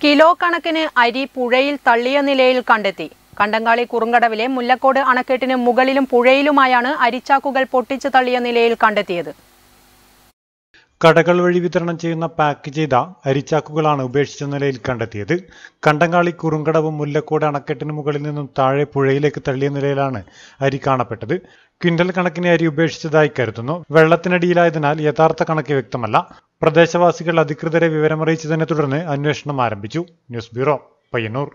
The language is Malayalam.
കിലോ കണക്കിന് അരി പുഴയിൽ തള്ളിയ നിലയിൽ കണ്ടെത്തി. കണ്ടങ്കാളി കുറുങ്കടവിലെ മുല്ലക്കോട് അണക്കെട്ടിന് മുകളിലും പുഴയിലുമായാണ് അരിച്ചാക്കുകൾ പൊട്ടിച്ചു തള്ളിയ നിലയിൽ കണ്ടെത്തിയത്. കടകൾ വഴി വിതരണം ചെയ്യുന്ന പാക്ക് ചെയ്ത അരിച്ചാക്കുകളാണ് ഉപേക്ഷിച്ച നിലയിൽ കണ്ടെത്തിയത്. കണ്ടങ്ങാളി കുറുങ്കടവും മുല്ലക്കോട് അണക്കെട്ടിന് മുകളിൽ നിന്നും താഴെ പുഴയിലേക്ക് തള്ളിയ നിലയിലാണ് അരി കാണപ്പെട്ടത്. ക്വിന്റൽ കണക്കിന് അരി ഉപേക്ഷിച്ചതായി കരുതുന്നു. വെള്ളത്തിനടിയിലായതിനാൽ യഥാർത്ഥ കണക്ക് വ്യക്തമല്ല. പ്രദേശവാസികൾ അധികൃതരെ വിവരമറിയിച്ചതിനെ തുടർന്ന് അന്വേഷണം ആരംഭിച്ചു. News bureau Payyanur.